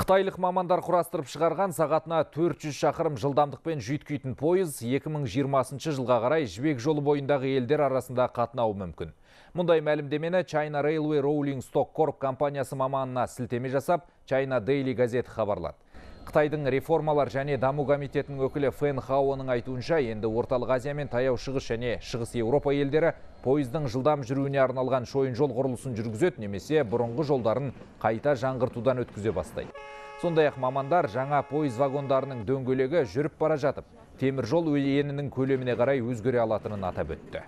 Қытайлық мамандар құрастырып шығарған сағатына 400 шақырым жылдамдықпен жүйткейтін пойыз 2020 жылға қарай жібек жолы бойындағы елдер арасында қатынауы мүмкін. Мұндай мәлімдемені China Railway Rolling Stock Corp компаниясы маманына сілтеме жасап, China Daily газеті хабарлады. Қытайдың реформалар және даму комитетінің өкілі Фэн Хаоның айтуынша, енді орталық Азия мен таяу шығыс және шығыс Еуропа елдері пойыздың жылдам жүруіне арналған шойын жол құрылысын жүргізеді немесе бұрынғы жолдарын қайта жаңғыртудан өткізе бастайды. Сондай ақ мамандар жаңа пойыз вагондарының дөңгелегі жүріп бара жатып, темір жол көлеміне қарай өзгере алатынын атап өтті.